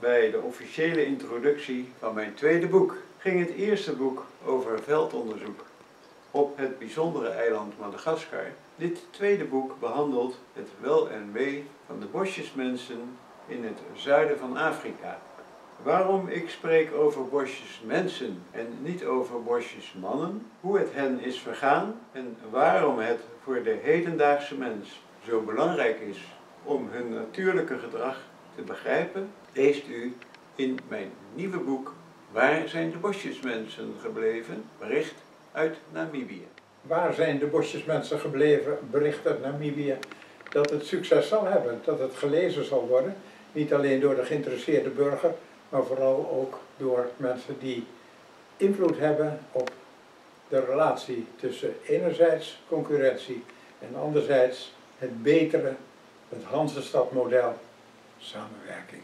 bij de officiële introductie van mijn tweede boek. Ging het eerste boek over veldonderzoek op het bijzondere eiland Madagaskar. Dit tweede boek behandelt het wel en wee van de bosjesmensen in het zuiden van Afrika. Waarom ik spreek over bosjesmensen en niet over bosjesmannen, hoe het hen is vergaan en waarom het voor de hedendaagse mens zo belangrijk is om hun natuurlijke gedrag te begrijpen, leest u in mijn nieuwe boek Waar zijn de bosjesmensen gebleven? Bericht uit Namibië. Waar zijn de bosjesmensen gebleven? Bericht uit Namibië. Dat het succes zal hebben, dat het gelezen zal worden. Niet alleen door de geïnteresseerde burger, maar vooral ook door mensen die invloed hebben op de relatie tussen enerzijds concurrentie en anderzijds het betere, het Hansestadmodel, sound of hacking.